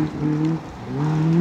Mm-hmm.